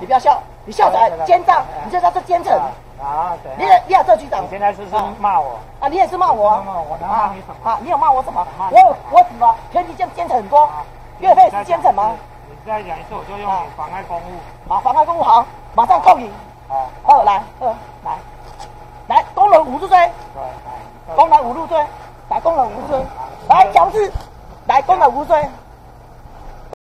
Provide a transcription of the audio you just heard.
你不要笑，你笑起来奸诈？你知道是奸臣啊？对。你你也这局长？你现在是是骂我啊？你也是骂我啊？骂！我能骂你什么？啊！你有骂我什么？我有我什么？天地间奸臣很多，岳飞是奸臣吗？你再讲一次，我就用妨碍公务。啊！妨碍公务好，马上扣你。好！二来二来，来工人五路罪。对。工人五路罪。来工人五路罪。来，小子。来工人五路罪。